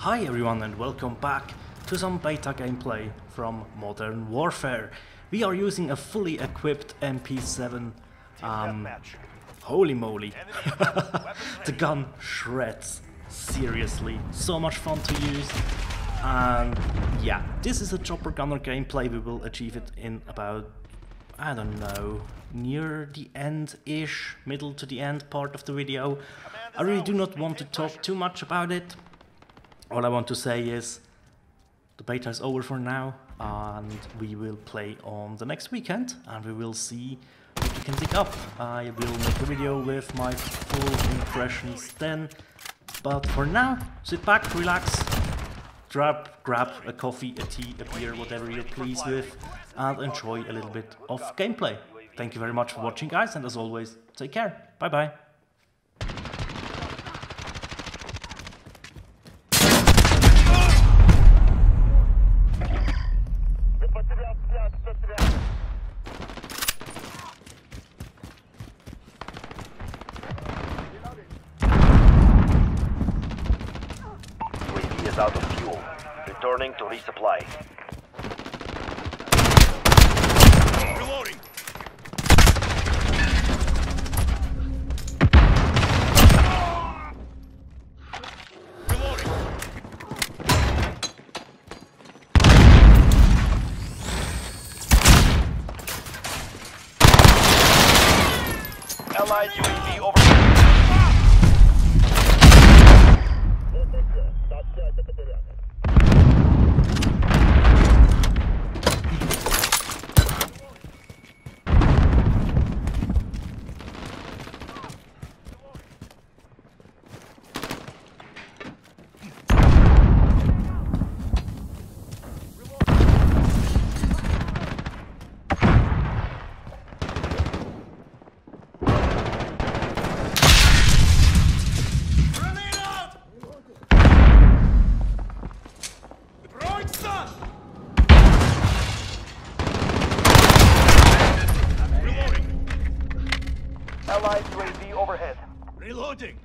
Hi everyone and welcome back to some beta gameplay from Modern Warfare. We are using a fully equipped MP7. Um, holy moly. the gun shreds. Seriously, so much fun to use. And yeah, this is a chopper gunner gameplay. We will achieve it in about, I don't know, near the end-ish, middle to the end part of the video. I really do not want to talk too much about it. All I want to say is the beta is over for now and we will play on the next weekend and we will see what we can dig up. I will make a video with my full impressions then. But for now, sit back, relax, grab, grab a coffee, a tea, a beer, whatever you're pleased with and enjoy a little bit of gameplay. Thank you very much for watching guys and as always, take care. Bye bye. UAV is out of fuel. Returning to resupply. Reloading. Reloading. Allied UAV overhead. Reloading.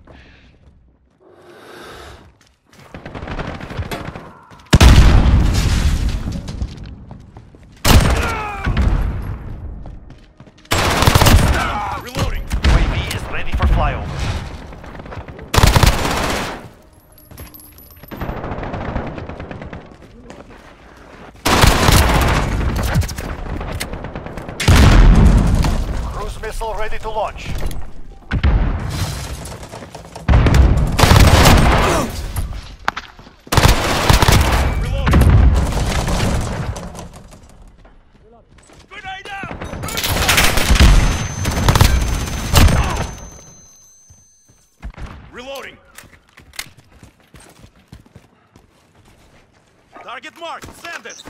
Reloading. UAV is ready for flyover. Cruise missile ready to launch. Reloading. Grenade out! Reloading. Target marked. Send it.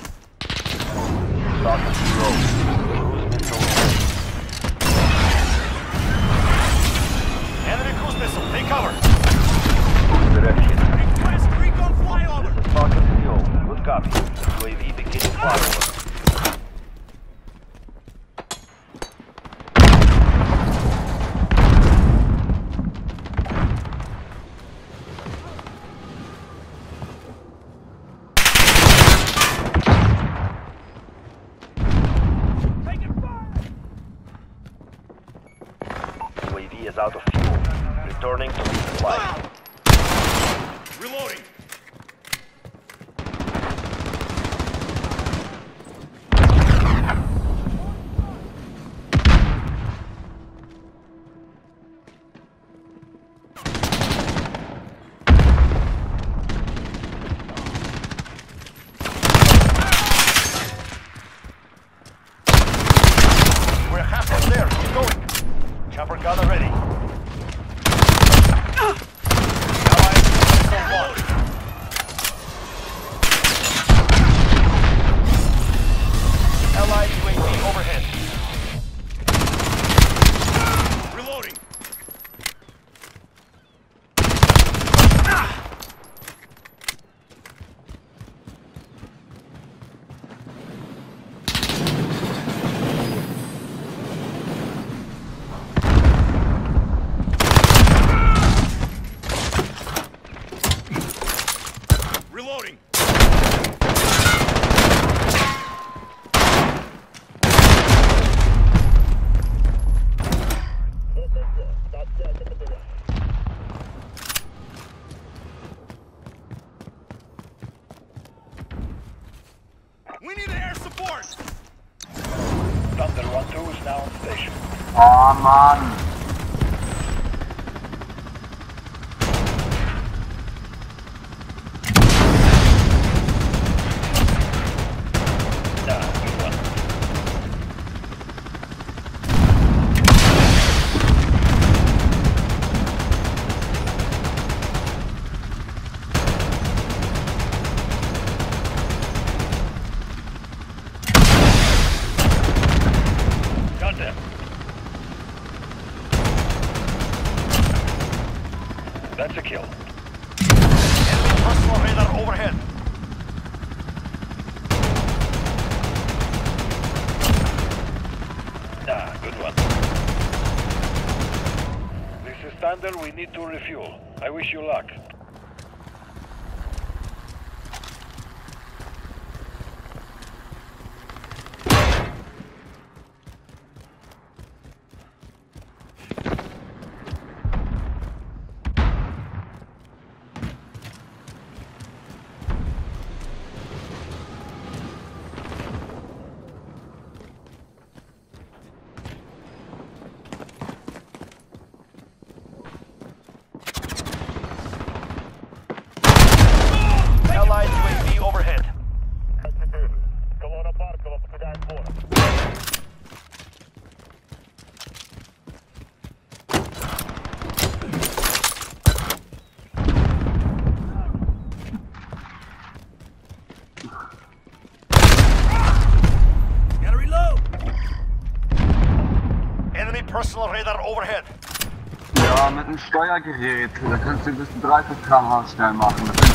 Falcon zero. Cover. Direction. Request recon flyover. Falcon zero. Good copy. UAV beginning flyover. Taking fire. UAV is out of fuel. Returning to Thunder 1-2 is now on station. Oh Mann. Got them. That's a kill. Enemy personal radar overhead. Nah, good one. This is Thunder. We need to refuel. I wish you luck. Enemy personal radar overhead. Ja, mit einem Steuergerät. Da kannst du bis zu 30 km/h schnell machen.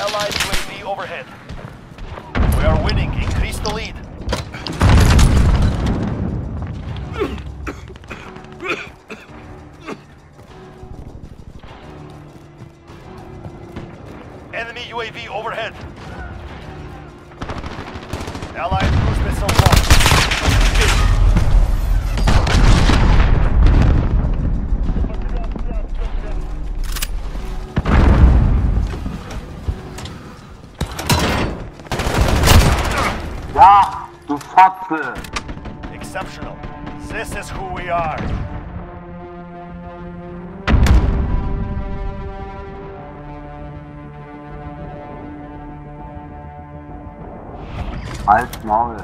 Allied UAV overhead. We are winning. Increase the lead. Enemy UAV overhead. Allied cruise missile launched. Ja, du Fotze! Exceptional. This is who we are. Halt Maul.